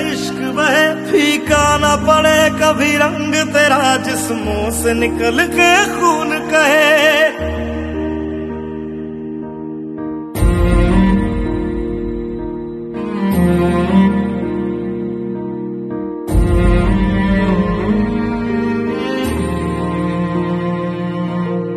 में इश्क बहे, फीका ना पड़े, कभी रंग तेरा जिस्मों से निकल के खून कहे।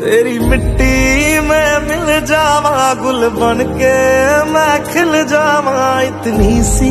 तेरी मिट्टी में मिल जावा, गुल बन के मैं खिल जावा, इतनी सी